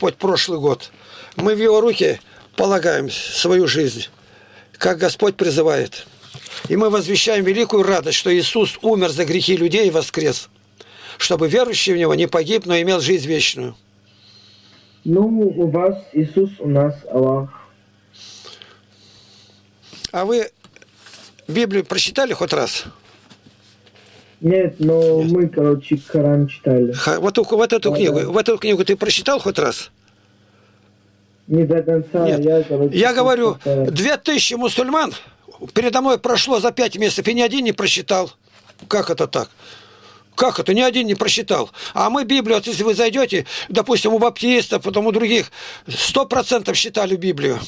Господь прошлый год. Мы в Его руки полагаем свою жизнь, как Господь призывает. И мы возвещаем великую радость, что Иисус умер за грехи людей и воскрес, чтобы верующий в Него не погиб, но имел жизнь вечную. Ну, у вас Иисус, у нас Аллах. А вы Библию прочитали хоть раз? Нет, но мы, короче, Коран читали. Ха- Вот, вот эту Да, книгу, да. в эту книгу ты прочитал хоть раз? Не до конца, Нет. я, короче... Я говорю, две тысячи мусульман передо мной прошло за пять месяцев, и ни один не просчитал. Как это так? Как это? Ни один не просчитал. А мы Библию, вот если вы зайдете, допустим, у баптистов, потом у других, сто процентов считали Библию.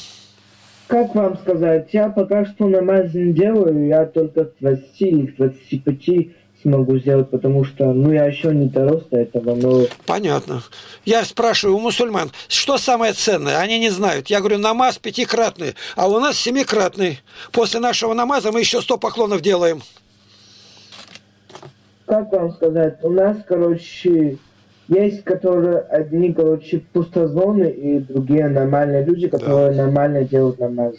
Как вам сказать, я пока что намаз не делаю, я только к 20 или к 25 смогу сделать, потому что, ну, я еще не дорос до этого, но Понятно. Я спрашиваю у мусульман, что самое ценное? Они не знают. Я говорю, намаз пятикратный, а у нас семикратный. После нашего намаза мы еще сто поклонов делаем. как вам сказать, у нас, короче, есть, которые одни, короче, пустозвоны и другие нормальные люди, которые нормально делают намаз.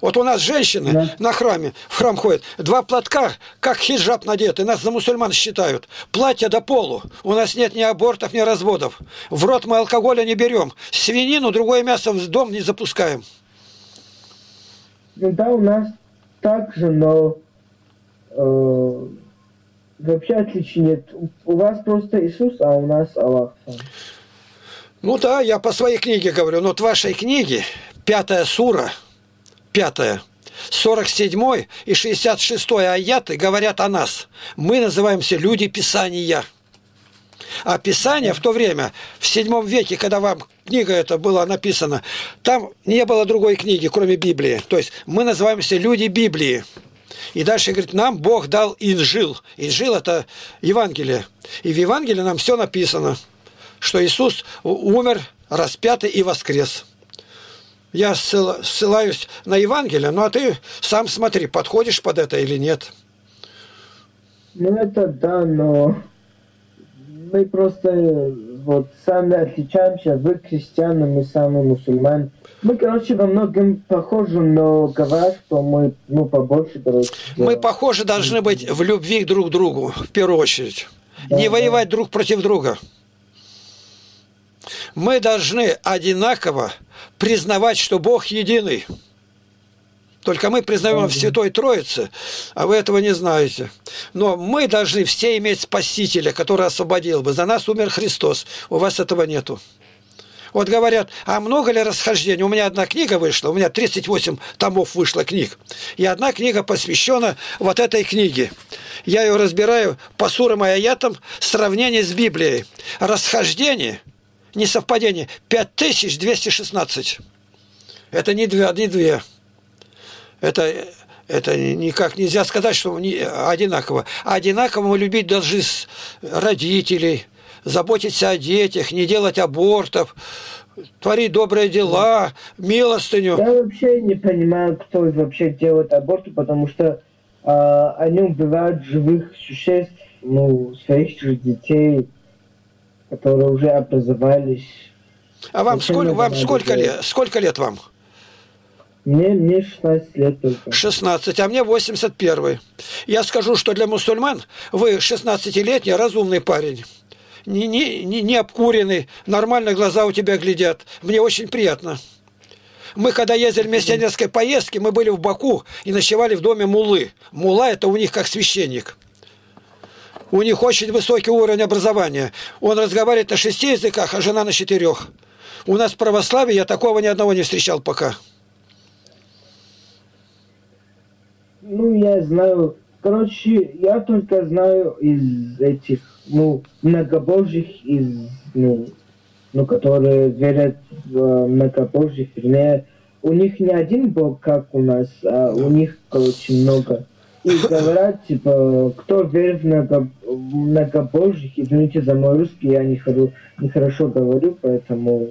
Вот у нас женщины Да. на храме, в храм ходят, два платка, как хиджаб надеты, нас за мусульман считают. Платье до полу. У нас нет ни абортов, ни разводов. В рот мы алкоголя не берем. Свинину, другое мясо в дом не запускаем. Ну да, у нас так же, но э, вообще отличий нет. У- вас просто Иисус, а у нас Аллах. Ну да, я по своей книге говорю, но вот в вашей книге, пятая сура, пятая, 47 и 66 аяты говорят о нас. Мы называемся люди Писания. А Писание в то время, в седьмом веке, когда вам книга эта была написана, там не было другой книги, кроме Библии. То есть мы называемся люди Библии. И дальше говорит, нам Бог дал инжил. Инжил – это Евангелие. И в Евангелии нам все написано, что Иисус умер, распятый и воскрес. Я ссыла- ссылаюсь на Евангелие, ну а ты сам смотри, подходишь под это или нет. Ну это да, но мы просто вот сами отличаемся. Вы христиане, мы сами мусульмане. Мы, короче, во многом похожи, но говорят, что мы, ну, побольше, короче. Мы похожи должны быть в любви друг к другу, в первую очередь. Да, Не да. воевать друг против друга. Мы должны одинаково признавать, что Бог единый. Только мы признаем в. Святой Троице, а вы этого не знаете. Но мы должны все иметь Спасителя, который освободил бы. За нас умер Христос. У вас этого нету. Вот говорят, а много ли расхождений? У меня одна книга вышла, у меня 38 томов вышло книг. И одна книга посвящена вот этой книге. Я ее разбираю по сурам и аятам в сравнении с Библией. Расхождение, несовпадение, 5216. Это не две, не две. Это, это никак нельзя сказать, что не одинаково. А одинаково любить с- родителей, заботиться о детях, не делать абортов, творить добрые дела, милостыню. Я вообще не понимаю, кто вообще делает аборты, потому что а, они убивают живых существ, ну, своих же детей, которые уже образовались. А вам сколько, вам сколько лет? Сколько лет вам? Мне, мне 16 лет только. 16, а мне 81. Я скажу, что для мусульман вы 16-летний разумный парень. Не, не, не, не обкуренный, нормально глаза у тебя глядят. Мне очень приятно. Мы когда ездили в миссионерской поездке, мы были в Баку и ночевали в доме мулы. Мула это у них как священник. У них очень высокий уровень образования. Он разговаривает на шести языках, а жена на четырех. У нас в православии я такого ни одного не встречал пока. Ну, я знаю. Короче, я только знаю из этих, ну, многобожьих, из, ну, ну, которые верят в э, многобожьих, вернее, у них не один бог, как у нас, а у них, короче, много. И говорят, типа, кто верит в много, в многобожьих, извините за мой русский, я не, хоро- не хорошо говорю, поэтому...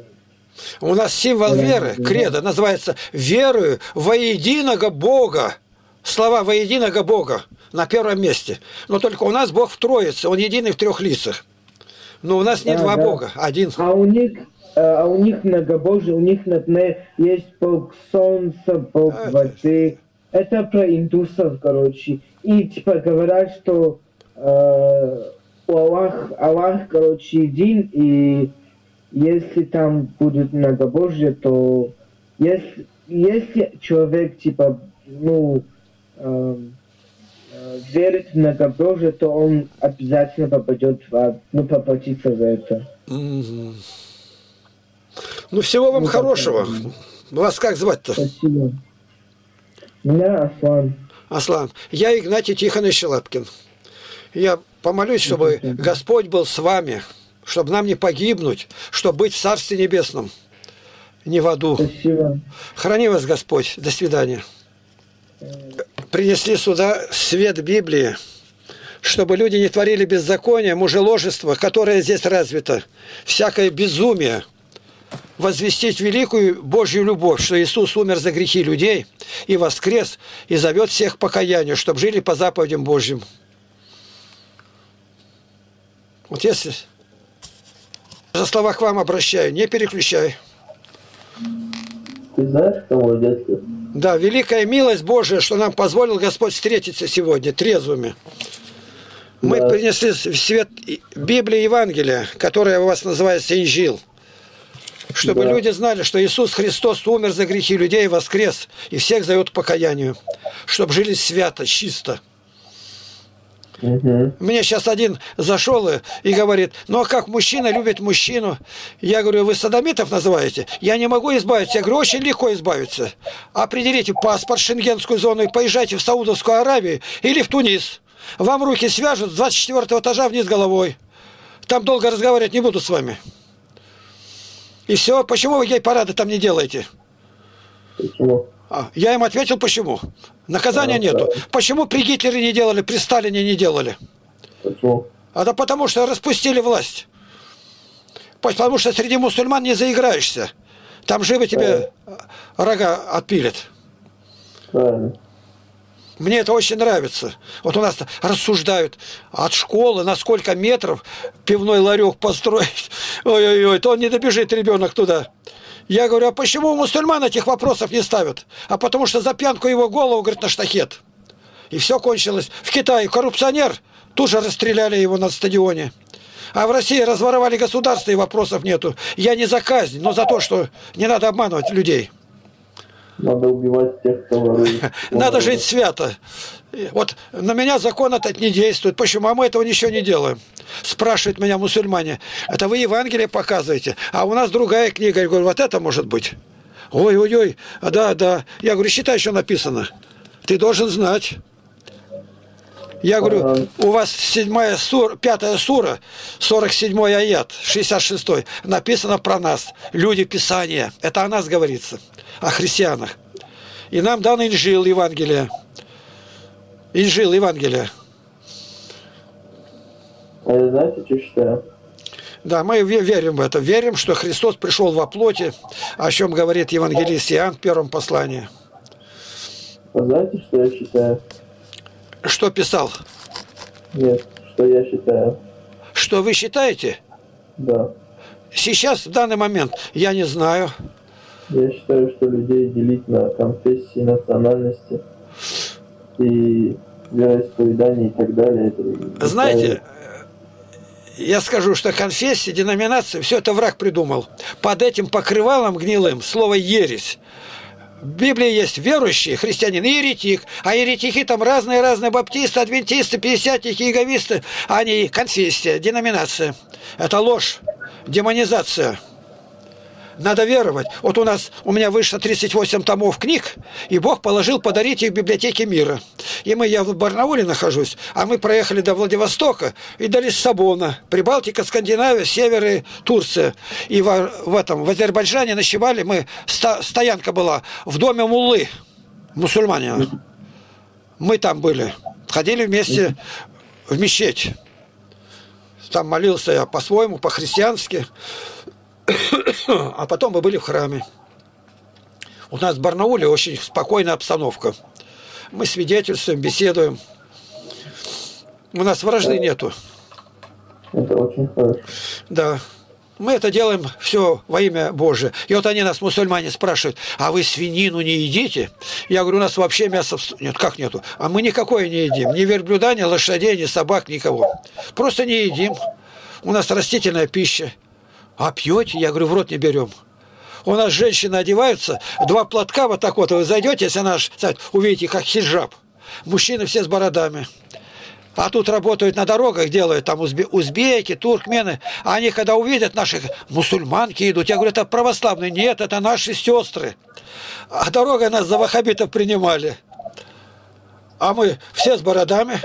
У нас символ веры, кредо, называется «Верую во единого Бога». Слова «во единого Бога» на первом месте. Но только у нас Бог в Троице, Он единый в трех лицах. Но у нас не Да, два да. Бога, один. А у них, а у них многобожие, у них например, есть бог солнца, бог А, воды. Это про индусов, короче. И типа говорят, что э, у Аллах, Аллах, короче, един, и если там будет многобожие, то если, если человек, типа, ну, эм, э, верит в многобожие, то он обязательно попадет в ад, ну, поплатится за это. Ну, всего вам Ну, хорошего. Вас как звать-то? Спасибо. Меня Аслан. Аслан. Я Игнатий Тихонович Щелапкин. Я помолюсь, чтобы. Господь был с вами, чтобы нам не погибнуть, чтобы быть в Царстве Небесном, не в аду. Спасибо. Храни вас Господь. До свидания. Принесли сюда свет Библии, чтобы люди не творили беззакония, мужеложество, которое здесь развито, всякое безумие, возвестить великую Божью любовь, что Иисус умер за грехи людей и воскрес, и зовет всех к покаянию, чтобы жили по заповедям Божьим. Вот если за слова к вам обращаю, не переключай. Ты знаешь, мой дядька? Да, великая милость Божия, что нам позволил Господь встретиться сегодня трезвыми. Мы Да. принесли в свет Библии Евангелия, которое у вас называется Инжил. Чтобы Да. люди знали, что Иисус Христос умер за грехи людей и воскрес, и всех зовет к покаянию. Чтобы жили свято, чисто. Угу. Мне сейчас один зашел и, и говорит, ну а как мужчина любит мужчину? Я говорю, вы садомитов называете? Я не могу избавиться. Я говорю, очень легко избавиться. Определите паспорт, шенгенскую зону и поезжайте в Саудовскую Аравию или в Тунис. Вам руки свяжут с 24 этажа вниз головой. Там долго разговаривать не буду с вами. И все. Почему вы гей-парады там не делаете? Почему? А, я им ответил, почему. Наказания А, нету. да. Почему при Гитлере не делали, при Сталине не делали? Почему? А да потому что распустили власть. Потому что среди мусульман не заиграешься. Там живо тебе рога отпилят. Правильно. Мне это очень нравится. Вот у нас рассуждают от школы на сколько метров пивной ларек построить. Ой-ой-ой, то он не добежит ребенок туда. Я говорю, а почему у мусульман этих вопросов не ставят? А потому что за пьянку его голову, говорит, на штахет. И все кончилось. В Китае коррупционер, тут же расстреляли его на стадионе. А в России разворовали государство, и вопросов нету. Я не за казнь, но за то, что не надо обманывать людей. Надо убивать тех, кто ворует. Надо жить свято. Вот на меня закон этот не действует. Почему? А мы этого ничего не делаем. Спрашивают меня мусульмане. Это вы Евангелие показываете, а у нас другая книга. Я говорю, вот это может быть. Ой-ой-ой, а да, да. Я говорю, считай, что написано. Ты должен знать. Я говорю, у вас седьмая сура, пятая сура, 47 аят, 66 написано про нас, люди Писания. Это о нас говорится, о христианах. И нам дан Инжил Евангелие. Инжил Евангелие. А я знаете, что считаю? Да, мы ве- верим в это. Верим, что Христос пришел во плоти, о чем говорит евангелист Иоанн в первом послании. А знаете, что я считаю? Что писал? Нет, что я считаю. Что вы считаете? Да. Сейчас, в данный момент, я не знаю. Я считаю, что людей делить на конфессии, национальности и вероисповедание и так далее. это Знаете, я скажу, что конфессия, деноминация, все это враг придумал. Под этим покрывалом гнилым слово «ересь». В Библии есть верующие, христианин и еретик. А еретики там разные-разные баптисты, адвентисты, пятидесятники, иеговисты. Они конфессия, деноминация. Это ложь, демонизация. Надо веровать. Вот у нас, у меня вышло 38 томов книг, и Бог положил подарить их библиотеке мира. И мы, я в Барнауле нахожусь, а мы проехали до Владивостока и до Лиссабона, Прибалтика, Скандинавия, Север и Турция. И в, в этом, в Азербайджане ночевали, мы, ста- стоянка была в доме Муллы, мусульманина. Мы там были, ходили вместе в мечеть. Там молился я по-своему, по-христиански. А потом мы были в храме. У нас в Барнауле очень спокойная обстановка. Мы свидетельствуем, беседуем. У нас вражды нету. Это очень хорошо. Да. Мы это делаем все во имя Божие. И вот они нас, мусульмане, спрашивают, а вы свинину не едите? Я говорю, у нас вообще мяса... Нет, как нету? А мы никакое не едим. Ни верблюда, ни лошадей, ни собак, никого. Просто не едим. У нас растительная пища. А пьете? Я говорю, в рот не берем. У нас женщины одеваются, два платка вот так вот, вы зайдете, если сайт, увидите, как хиджаб. Мужчины все с бородами. А тут работают на дорогах, делают там узбе, узбеки, туркмены. А они, когда увидят наших мусульманки идут, я говорю, это православные. Нет, это наши сестры. А дорога нас за вахабитов принимали. А мы все с бородами.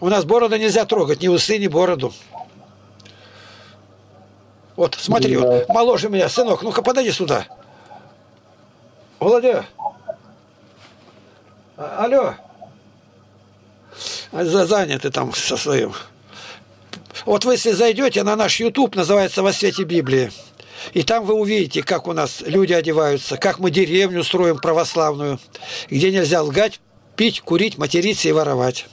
У нас бороду нельзя трогать, ни усы, ни бороду. Вот, смотри, вот, моложе меня, сынок, ну-ка подойди сюда. Владимир. А, алло заняты там со своим. Вот вы если зайдете на наш YouTube, называется «Во свете Библии», и там вы увидите, как у нас люди одеваются, как мы деревню строим православную, где нельзя лгать, пить, курить, материться и воровать.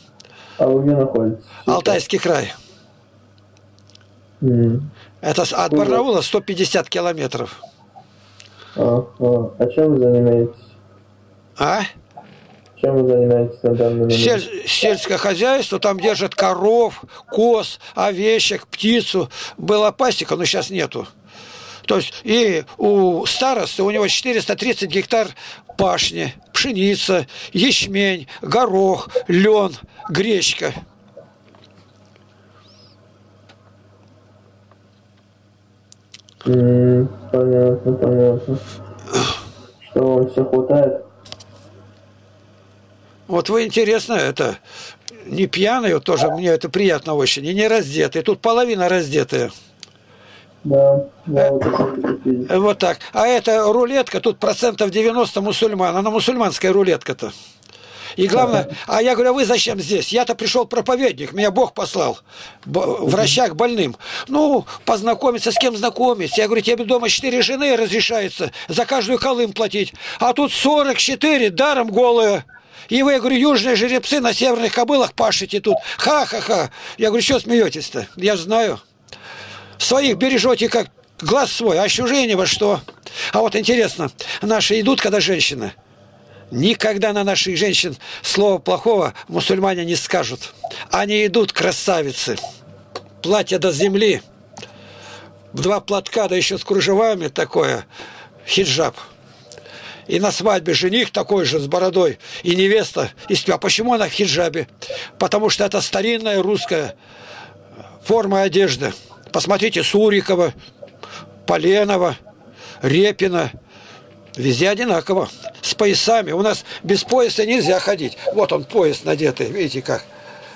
А вы где находитесь? Алтайский край. Mm. Это от Барнаула 150 километров. А, а. а чем вы занимаетесь? А? Чем вы занимаетесь на данный момент? Сель, сельское хозяйство, там держат коров, коз, овечек, птицу. Была пасека, но сейчас нету. То есть и у старосты, у него 430 гектар пашни, пшеница, ячмень, горох, лен, гречка. Mm, понятно, понятно. Что вам все хватает? Вот вы интересно, это не пьяный, вот тоже мне это приятно очень, и не раздетый. Тут половина раздетая. Да, да, вот, вот так. А эта рулетка, тут процентов 90 мусульман. Она мусульманская рулетка-то. И главное, а я говорю, а вы зачем здесь? Я-то пришел проповедник, меня Бог послал, врача к больным. Ну, познакомиться, с кем знакомиться. Я говорю, тебе дома четыре жены разрешается за каждую колым платить. А тут 44, даром голые. И вы, я говорю, южные жеребцы на северных кобылах пашете тут. Ха-ха-ха. Я говорю, что смеетесь-то? Я же знаю. Своих бережете как глаз свой, а чужие во что. А вот интересно, наши идут, когда женщины. Никогда на наших женщин слова плохого мусульмане не скажут. Они идут красавицы. Платье до земли. Два платка, да еще с кружевами такое. Хиджаб. И на свадьбе жених такой же с бородой, и невеста. И спя. Почему она в хиджабе? Потому что это старинная русская форма одежды. Посмотрите, Сурикова, Поленова, Репина. Везде одинаково. Поясами. У нас без пояса нельзя ходить. Вот он, пояс надетый. Видите как?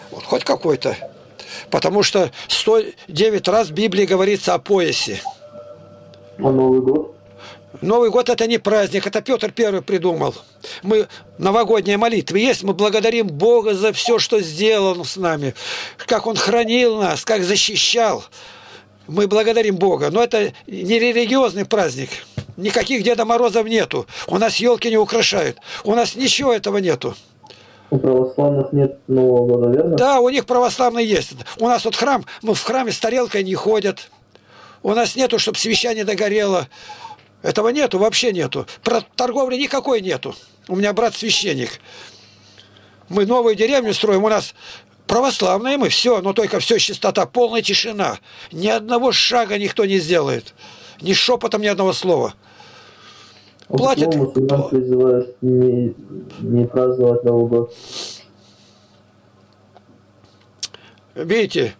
Вот хоть какой-то. Потому что 109 раз в Библии говорится о поясе. А Новый год? Новый год это не праздник, это Петр Первый придумал. Мы новогодняя молитва есть, мы благодарим Бога за все, что сделал с нами, как Он хранил нас, как защищал. Мы благодарим Бога, но это не религиозный праздник. Никаких Деда Морозов нету. У нас елки не украшают. У нас ничего этого нету. У православных нет Нового года, верно? Да, у них православный есть. У нас вот храм, мы в храме с тарелкой не ходят. У нас нету, чтобы свеча не догорела. Этого нету, вообще нету. Про торговли никакой нету. У меня брат священник. Мы новую деревню строим, у нас православные мы, все, но только все чистота, полная тишина. Ни одного шага никто не сделает. Ни шепотом, ни одного слова. Платят... Почему призывают не, не праздновать Новый год? Видите,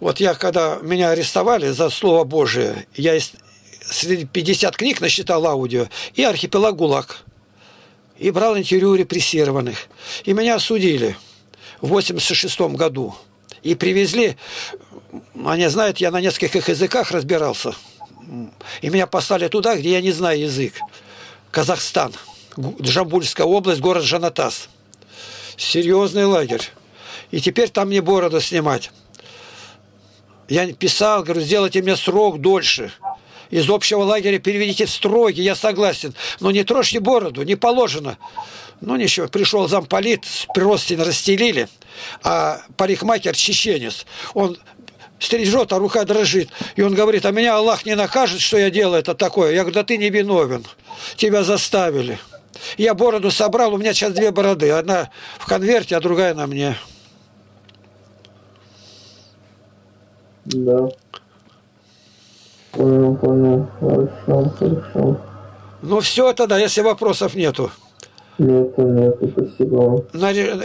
вот я, когда меня арестовали за Слово Божие, я среди 50 книг насчитал аудио, и архипелаг ГУЛАГ. И брал интервью репрессированных. И меня осудили в 86 году. И привезли, они знают, я на нескольких языках разбирался. И меня послали туда, где я не знаю язык. Казахстан, Джамбульская область, город Жанатас. Серьезный лагерь. И теперь там мне бороду снимать. Я писал, говорю, сделайте мне срок дольше из общего лагеря переведите в строгий, я согласен. Но не трожьте бороду, не положено. Ну ничего, пришел замполит, простень расстелили, а парикмахер чеченец. Он стережет, а рука дрожит. И он говорит, а меня Аллах не накажет, что я делаю это такое. Я говорю, да ты не виновен, тебя заставили. Я бороду собрал, у меня сейчас две бороды. Одна в конверте, а другая на мне. Да. Понял, понял. Хорошо, хорошо. Ну все тогда, если вопросов нету. Нету, нету, спасибо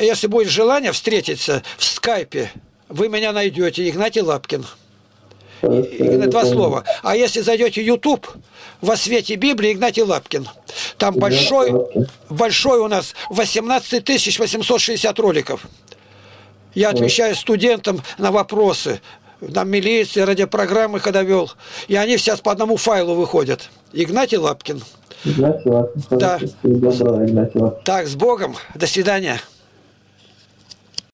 Если будет желание встретиться в скайпе, вы меня найдете, Игнатий Лапкин. Игнат, два слова. А если зайдете в YouTube, во свете Библии Игнатий Лапкин. Там большой, большой у нас 18 860 роликов. Я отвечаю студентам на вопросы. Там милиции, радиопрограммы, когда вел. И они сейчас по одному файлу выходят. Игнатий Лапкин. Игнатий Лапкин. Да. Доброго, Игнатий Лапкин. Так, с Богом. До свидания.